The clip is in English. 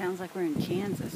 Sounds like we're in Kansas.